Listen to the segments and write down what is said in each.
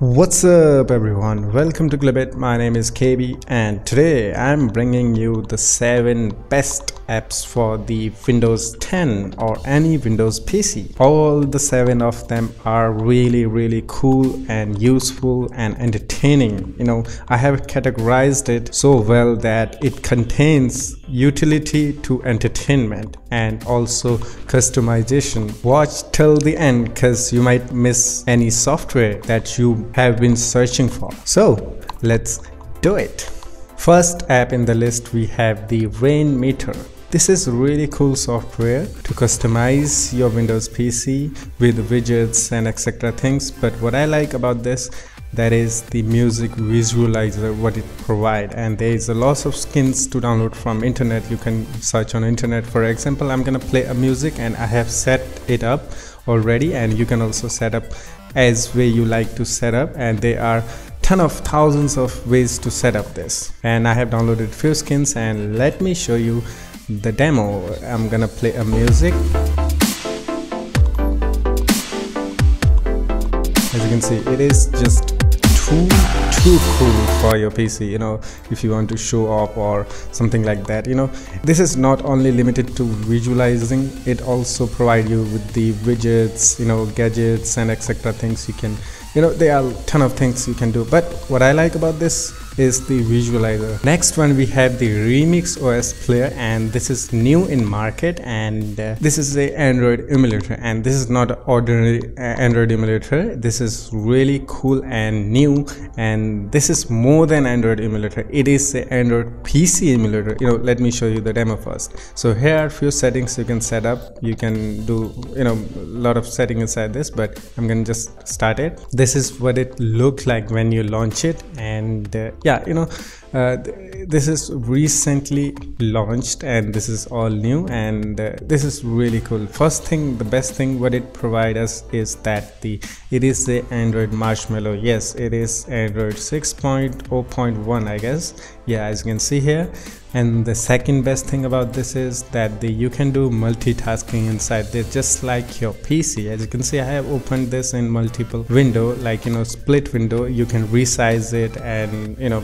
What's up everyone, welcome to kilObit, my name is KB and today I'm bringing you the 7 best apps for the Windows 10 or any Windows PC. All the 7 of them are really really cool and useful and entertaining. You know, I have categorized it so well that it contains utility to entertainment and also customization. Watch till the end because you might miss any software that you have been searching for. So let's do it. First app in the list we have the Rainmeter. This is really cool software to customize your Windows PC with widgets and etc things but what I like about this that is the music visualizer what it provide. And there is a lot of skins to download from internet. You can search on internet. For example i'm gonna play a music and i have set it up already. And you can also set up as way you like to set up. And there are ton of thousands of ways to set up this. And i have downloaded few skins. And let me show you the demo. I'm gonna play a music. As you can see it is just too too cool for your pc you know if you want to show off or something like that you know. This is not only limited to visualizing it also provide you with the widgets you know gadgets and etc things you can you know there are a ton of things you can do. But what i like about this is the visualizer. Next one we have the remix os player and this is new in market and uh, this is a android emulator and this is not ordinary uh, android emulator. This is really cool and new and this is more than android emulator. It is a android pc emulator. You know let me show you the demo first. So here are few settings you can set up. You can do you know a lot of settings inside this but i'm gonna just start it. This is what it looks like when you launch it and uh, yeah you know uh, this is recently launched and this is all new and uh, this is really cool. First thing the best thing what it provides us is that the it is the android marshmallow. Yes it is android 6.0.1 i guess. Yeah as you can see here. And the second best thing about this is that the you can do multitasking inside there just like your pc as you can see i have opened this in multiple window like you know split window. You can resize it and you know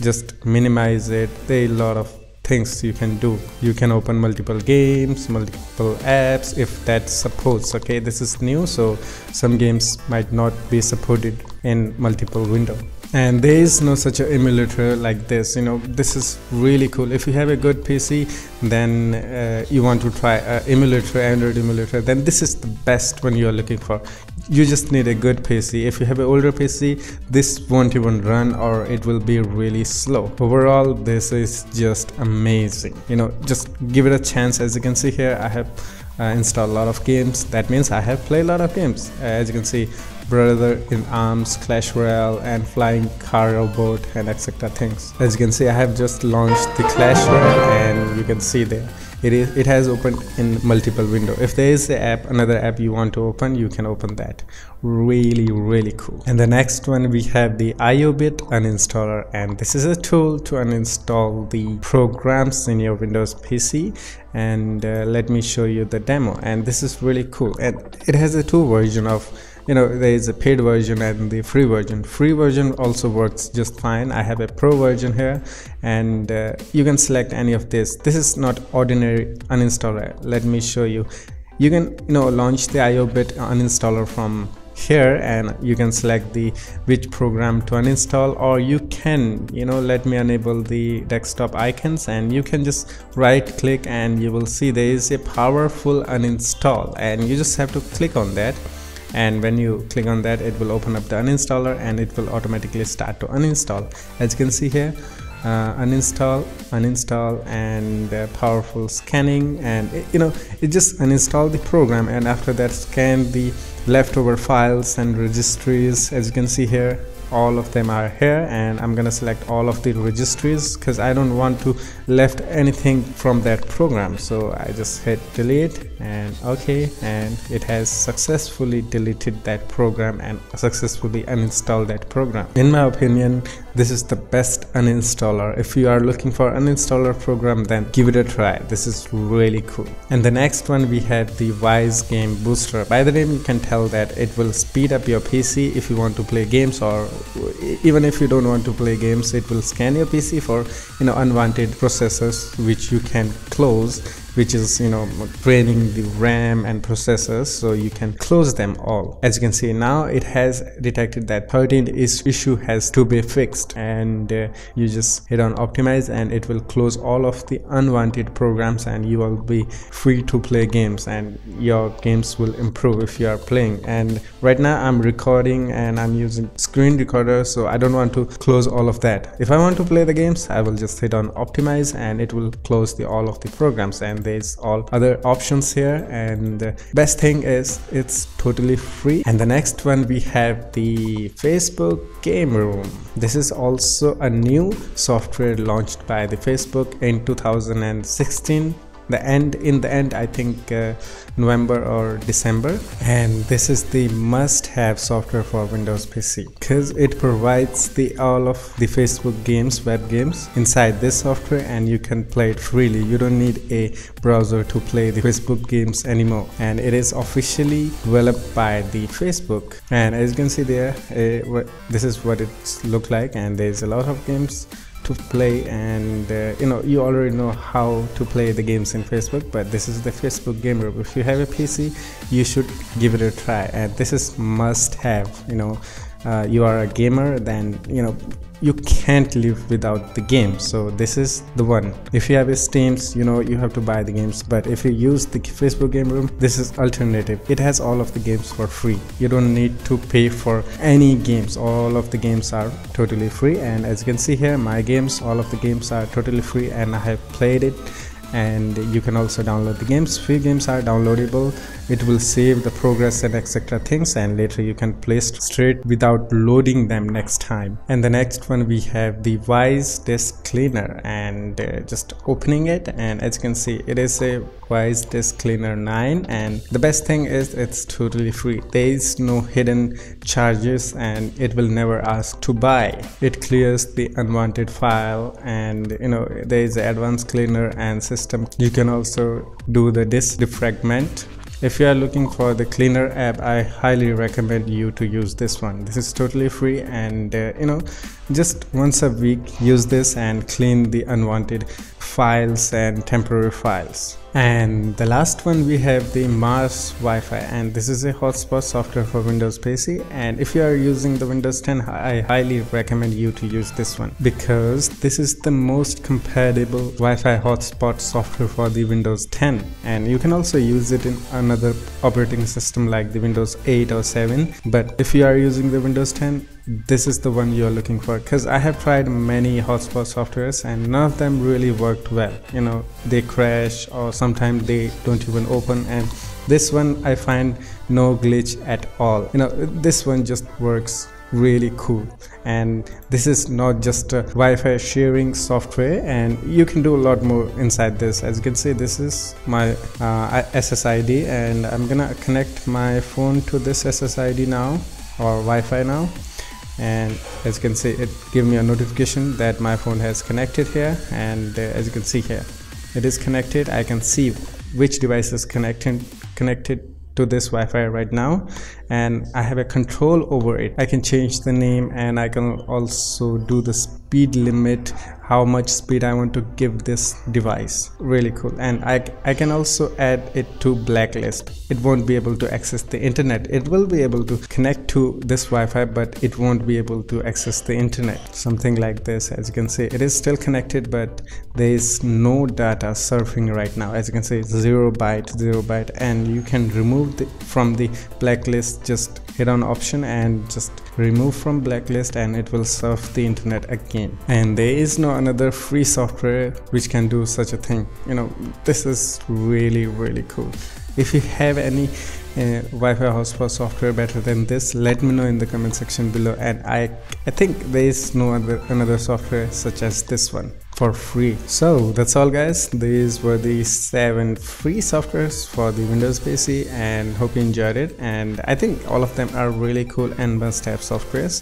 just minimize it. There are a lot of things you can do. You can open multiple games multiple apps if that supports okay? This is new so some games might not be supported in multiple window and there is no such a emulator like this you know this is really cool. If you have a good pc then uh, you want to try emulator android emulator then this is the best one you are looking for. You just need a good pc if you have an older pc this won't even run or it will be really slow. Overall this is just amazing. You know just give it a chance. As you can see here i have uh, installed a lot of games. That means i have played a lot of games. Uh, as you can see brother in arms clash royale and flying car robot and etc things. As you can see i have just launched the clash royale and you can see there. It is it has opened in multiple window if there is a app another app you want to open you can open that. Really really cool. And the next one we have the iobit uninstaller and this is a tool to uninstall the programs in your windows pc and uh, let me show you the demo. And this is really cool. And it has a two version of you know there is a paid version and the free version. Free version also works just fine. I have a pro version here and uh, you can select any of this. This is not ordinary uninstaller. Let me show you. You can you know launch the iobit uninstaller from here and you can select the which program to uninstall or you can you know let me enable the desktop icons and you can just right click and you will see there is a powerful uninstall and you just have to click on that and when you click on that it will open up the uninstaller and it will automatically start to uninstall. As you can see here uh, uninstall uninstall and uh, powerful scanning. And it, you know it just uninstall the program. And after that scan the leftover files and registries. As you can see here all of them are here and I'm gonna select all of the registries because I don't want to left anything from that program. So I just hit delete and okay and it has successfully deleted that program and successfully uninstalled that program. In my opinion this is the best uninstaller. If you are looking for uninstaller program then give it a try. This is really cool. And the next one we had the wise game booster. By the name you can tell that it will speed up your pc if you want to play games or even if you don't want to play games it will scan your pc for you know unwanted processes which you can close which is you know draining the RAM and processors so you can close them all. As you can see now it has detected that 13th issue has to be fixed and uh, you just hit on optimize and it will close all of the unwanted programs and you will be free to play games and your games will improve if you are playing. And right now I'm recording and I'm using screen recorder so I don't want to close all of that. If I want to play the games I will just hit on optimize and it will close the all of the programs and there's all other options here. And best thing is it's totally free. And the next one we have the facebook game room. This is also a new software launched by the facebook in 2016 the end in the end i think uh, november or december. And this is the must-have software for windows pc because it provides the all of the facebook games web games inside this software and you can play it freely. You don't need a browser to play the facebook games anymore. And it is officially developed by the facebook. And as you can see there uh, this is what it looks like. And there's a lot of games to play and uh, you know you already know how to play the games in facebook but this is the facebook game room if you have a pc you should give it a try. And this is must have you know uh, you are a gamer then you know you can't live without the game. So this is the one. If you have steams you know you have to buy the games. But if you use the facebook game room this is alternative. It has all of the games for free. You don't need to pay for any games. All of the games are totally free. And as you can see here my games all of the games are totally free and i have played it and you can also download the games. Free games are downloadable. It will save the progress and etc things and later you can play straight without loading them next time. And the next one we have the wise disk cleaner and uh, just opening it and as you can see it is a wise disk cleaner 9 and the best thing is it's totally free. There is no hidden charges and it will never ask to buy. It clears the unwanted file and you know there is advanced cleaner and system you can also do the disk defragment. If you are looking for the cleaner app i highly recommend you to use this one. This is totally free and uh, you know just once a week use this and clean the unwanted files and temporary files and the last one we have the Mars Wi-Fi. And this is a hotspot software for Windows PC and if you are using the Windows 10 I highly recommend you to use this one. Because this is the most compatible Wi-Fi hotspot software for the Windows 10 and you can also use it in another operating system like the Windows 8 or 7 but if you are using the Windows 10 this is the one you're looking for. Because I have tried many hotspot softwares and none of them really worked well. You know they crash or sometimes they don't even open. And this one I find no glitch at all. You know this one just works really cool. And this is not just a Wi-Fi sharing software. And you can do a lot more inside this. As you can see this is my uh, SSID and I'm gonna connect my phone to this SSID now or Wi-Fi now and as you can see it give me a notification that my phone has connected here. And uh, as you can see here it is connected. I can see which device is connected connected to this Wi-Fi right now and I have a control over it. I can change the name and I can also do the speed limit how much speed I want to give this device. Really cool. And I, I can also add it to blacklist. It won't be able to access the internet. It will be able to connect to this Wi-Fi but it won't be able to access the internet. Something like this as you can see. It is still connected but there is no data surfing right now. As you can see zero byte zero byte and you can remove the, from the blacklist just hit on option and just remove from blacklist and it will surf the internet again. And there is no another free software which can do such a thing. You know this is really really cool. If you have any uh, Wi-Fi hotspot software better than this let me know in the comment section below. And I I think there is no other another software such as this one for free. So that's all guys. These were the seven free softwares for the windows pc and hope you enjoyed it. And i think all of them are really cool and must have softwares.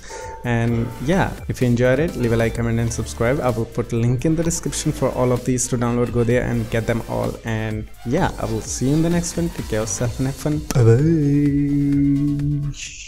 And yeah if you enjoyed it leave a like comment and subscribe. I will put a link in the description for all of these to download. Go there and get them all. And yeah i will see you in the next one. Take care of yourself and have fun. Bye bye